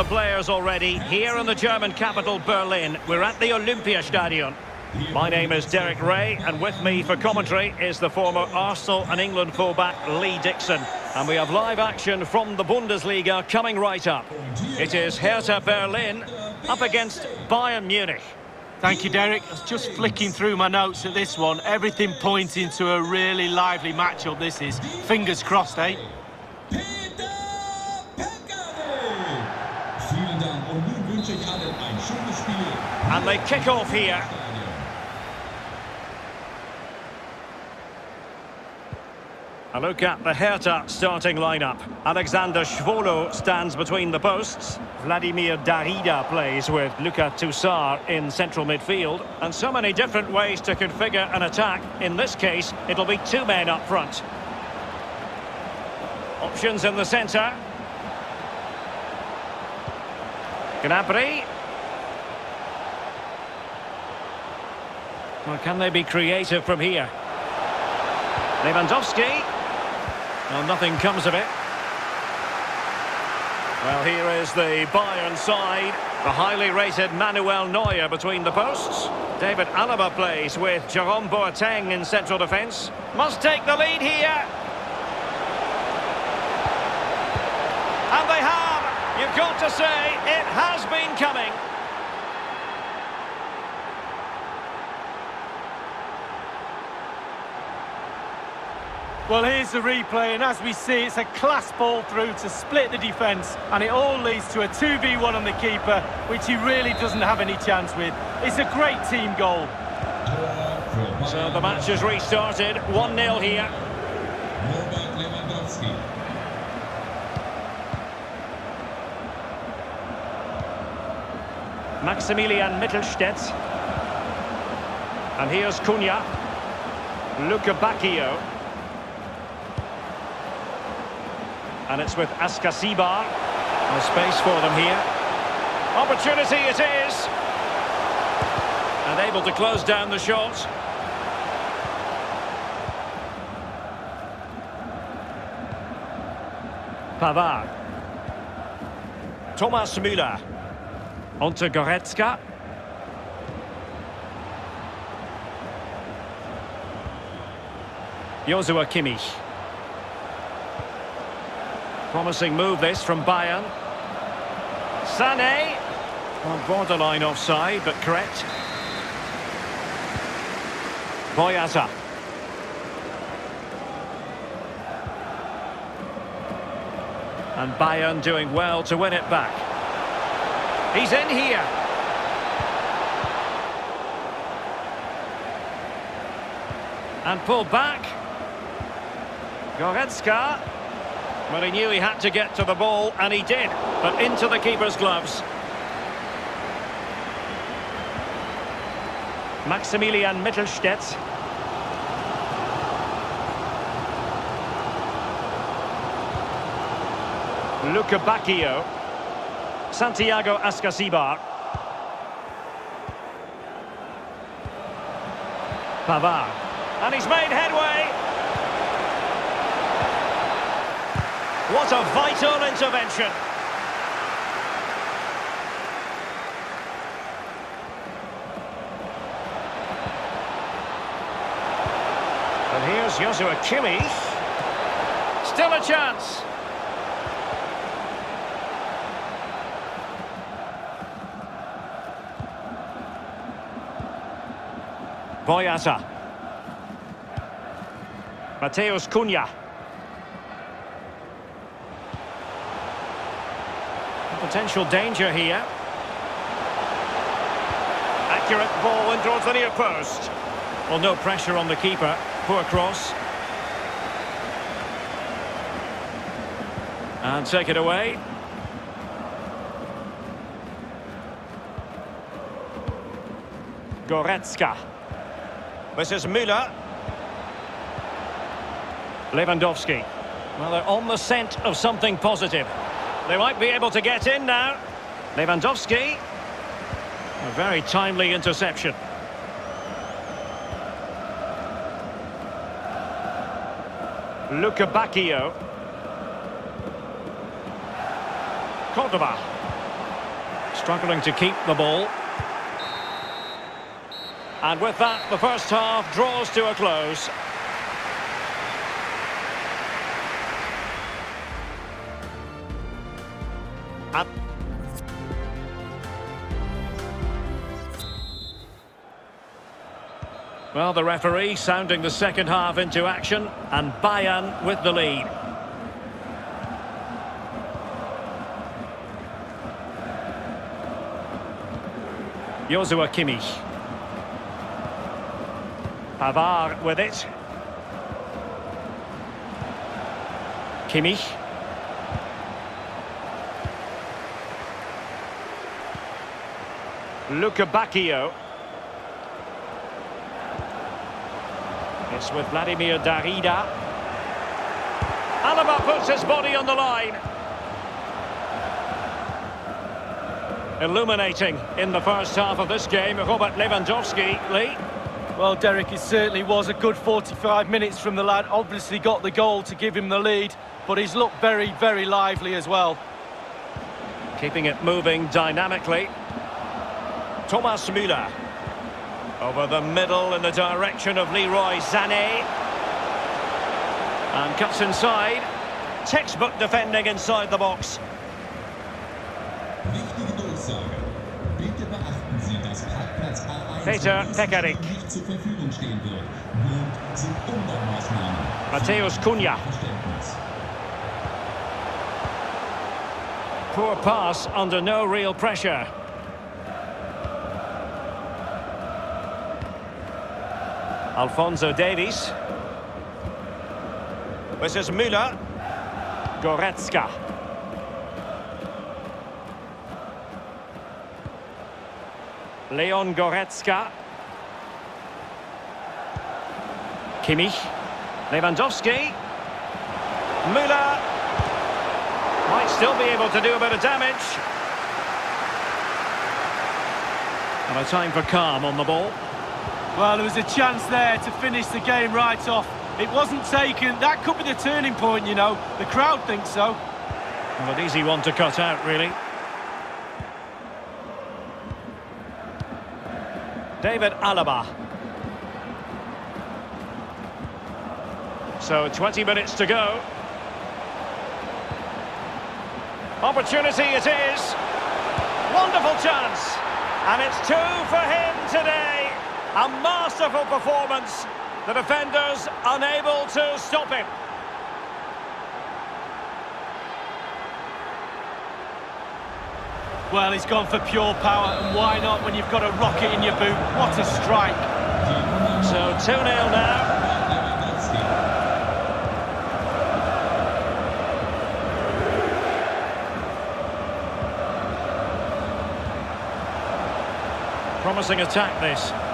The players already here in the German capital, Berlin. We're at the Olympiastadion. My name is Derek Ray, and with me for commentary is the former Arsenal and England fullback Lee Dixon. And we have live action from the Bundesliga coming right up. It is Hertha Berlin up against Bayern Munich. Thank you, Derek. Just flicking through my notes at this one. Everything pointing to a really lively matchup this is. Fingers crossed, eh? And they kick off here. A look at the Hertha starting lineup. Alexander Schwolow stands between the posts. Vladimir Darida plays with Lucas Tousart in central midfield. And so many different ways to configure an attack. In this case, it'll be two men up front. Options in the centre. Gnabry. Well, can they be creative from here? Lewandowski. Well, nothing comes of it. Well, here is the Bayern side. The highly rated Manuel Neuer between the posts. David Alaba plays with Jerome Boateng in central defence. Must take the lead here. And they have. You've got to say, it has been coming. Well, here's the replay, and as we see, it's a class ball through to split the defence, and it all leads to a 2v1 on the keeper, which he really doesn't have any chance with. It's a great team goal. So the match has restarted, 1-0 here. Maximilian Mittelstädt. And here's Cunha. Lukébakio. And it's with Ascacíbar. No space for them here. Opportunity it is. And able to close down the shot. Pavard. Thomas Müller. Onto Goretzka. Joshua Kimmich. Promising move this from Bayern. Sané. On borderline offside, but correct. Boyata. And Bayern doing well to win it back. He's in here. And pulled back. Goretzka. Well, he knew he had to get to the ball, and he did. But into the keeper's gloves. Maximilian Mittelstädt. Lukébakio. Santiago Ascacíbar. Pavard. And he's made headway. What a vital intervention. And here's Joshua Kimmich. Still a chance. Boyata. Matheus Cunha. Potential danger here. Accurate ball in towards the near post. Well, no pressure on the keeper. Poor cross. And take it away. Goretzka. This is Müller. Lewandowski. Well, they're on the scent of something positive. They might be able to get in now. Lewandowski. A very timely interception. Lukébakio. Cordoba. Struggling to keep the ball. And with that, the first half draws to a close. Well, the referee sounding the second half into action, and Bayern with the lead. Joshua Kimmich. Pavard with it. Kimmich. Lukébakio. It's with Vladimir Darida. Alaba puts his body on the line. Illuminating in the first half of this game, Robert Lewandowski. Lee? Well, Derek, it certainly was a good 45 minutes from the lad. Obviously got the goal to give him the lead, but he's looked very, very lively as well. Keeping it moving dynamically. Thomas Müller. Over the middle in the direction of Leroy Sané. And cuts inside. Textbook defending inside the box. Wichtige Durchsage. Bitte beachten Sie, dass Parkplatz A1 Peter Pekarik. Matheus Cunha. Poor pass under no real pressure. Alphonso Davies. This is Müller. Goretzka. Leon Goretzka. Kimmich. Lewandowski. Müller. Might still be able to do a bit of damage. And a time for calm on the ball. Well, there was a chance there to finish the game right off. It wasn't taken. That could be the turning point, you know. The crowd thinks so. Well, an easy one to cut out, really. David Alaba. So 20 minutes to go. Opportunity it is. Wonderful chance. And it's two for him today. A masterful performance. The defenders unable to stop him. Well, he's gone for pure power, and why not when you've got a rocket in your boot? What a strike. So 2-0 now. Promising attack, this.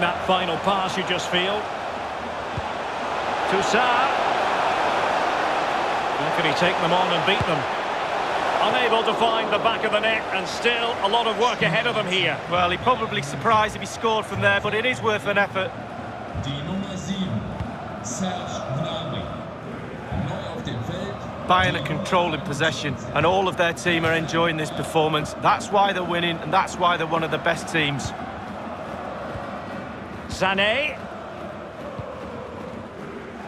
That final pass, you just feel. Tousart. How can he take them on and beat them? Unable to find the back of the net, and still a lot of work ahead of them here. Well, he'd probably surprised if he scored from there, but it is worth an effort. Die Nummer 7. Serge Gnabry. Neu auf dem Feld. Bayern are controlling possession, and all of their team are enjoying this performance. That's why they're winning, and that's why they're one of the best teams. Sané.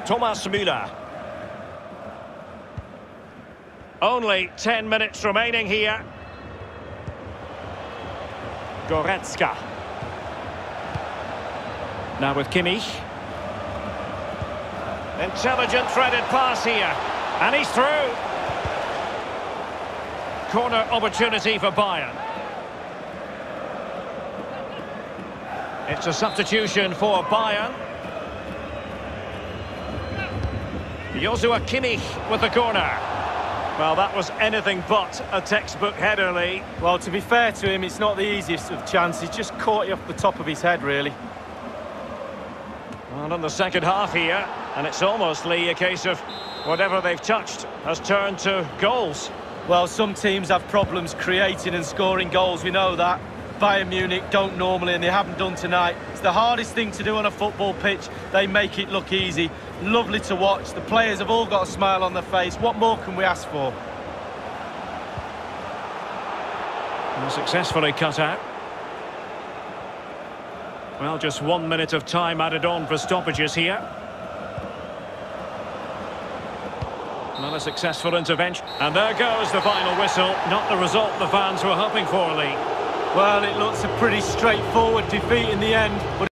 Thomas Müller. Only 10 minutes remaining here. Goretzka. Now with Kimmich. Intelligent threaded pass here. And he's through. Corner opportunity for Bayern. It's a substitution for Bayern. Joshua Kimmich with the corner. Well, that was anything but a textbook header, Lee. Well, to be fair to him, it's not the easiest of chances. He's just caught you off the top of his head, really. And on the second half here, and it's almost, Lee, a case of whatever they've touched has turned to goals. Well, some teams have problems creating and scoring goals, we know that. Bayern Munich don't normally, and they haven't done tonight. It's the hardest thing to do on a football pitch. They make it look easy. Lovely to watch. The players have all got a smile on their face. What more can we ask for? And successfully cut out. Well, just one minute of time added on for stoppages here. Another successful intervention. And there goes the final whistle. Not the result the fans were hoping for, Lee. Well, it looks a pretty straightforward defeat in the end. But